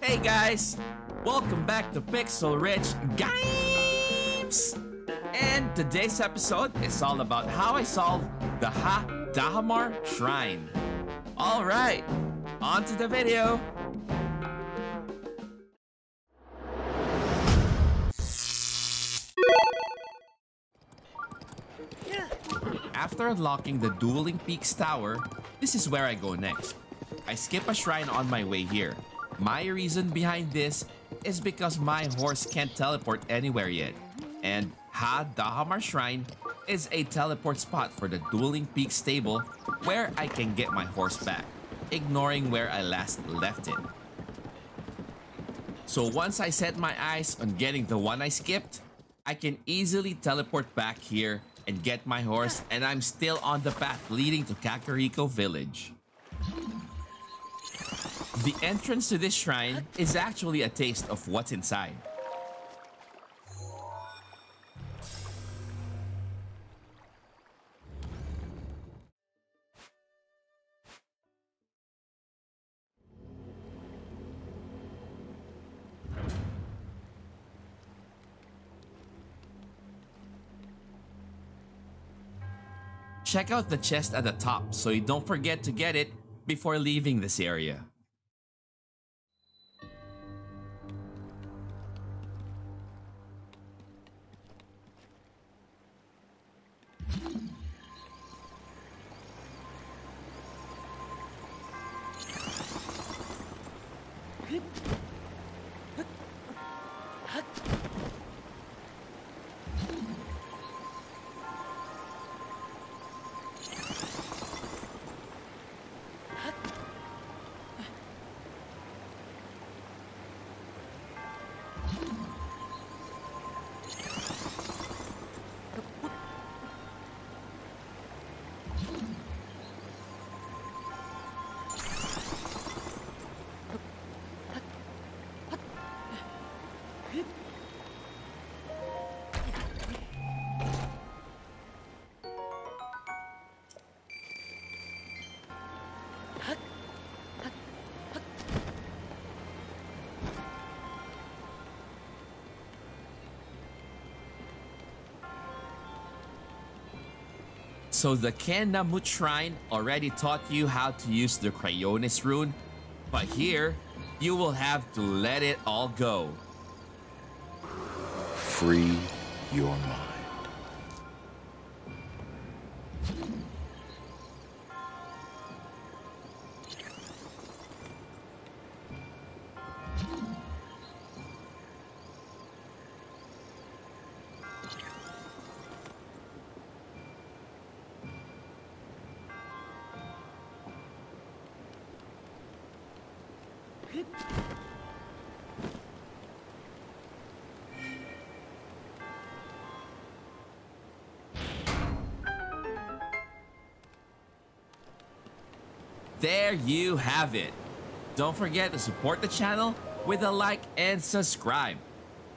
Hey guys! Welcome back to Pixel Rich Games! And today's episode is all about how I solve the Ha Dahamar Shrine. Alright, on to the video! After unlocking the Dueling Peaks Tower, this is where I go next. I skip a shrine on my way here. My reason behind this is because my horse can't teleport anywhere yet. And Ha Dahamar Shrine is a teleport spot for the Dueling Peaks stable where I can get my horse back, ignoring where I last left it. So once I set my eyes on getting the one I skipped, I can easily teleport back here and get my horse and I'm still on the path leading to Kakariko village. The entrance to this shrine is actually a taste of what's inside. Check out the chest at the top so you don't forget to get it before leaving this area. Okay. So the Keh Namut Shrine already taught you how to use the Cryonis rune, but here, you will have to let it all go. Free your mind. There you have it. Don't forget to support the channel with a like and subscribe.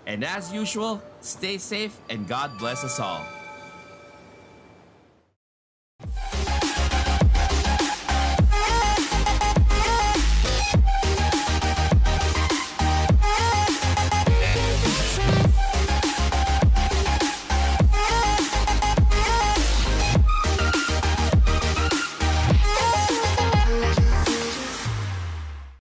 And as usual, stay safe and God bless us all.